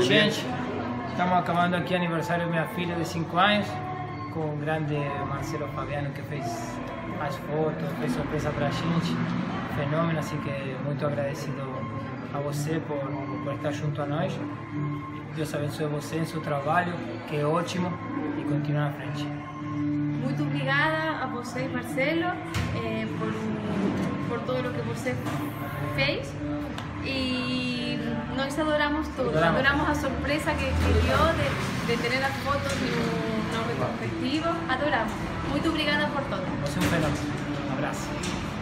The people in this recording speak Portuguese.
Gente, estamos acabando aqui o aniversário da minha filha de 5 anos, com o grande Marcelo Fabiano que fez as fotos, fez surpresa para a gente. Fenômeno, assim que muito agradecido a você por, por estar junto a nós. Deus abençoe você em seu trabalho, que é ótimo, e continue na frente. Muito obrigada a você, Marcelo, eh, por, por todo o que você fez. Adoramos tudo. Adoramos. Adoramos a sorpresa que, dio de, de ter as fotos no, no retrospectivo. Adoramos. Muito obrigada por todo. Você é um fenômeno. Um abraço.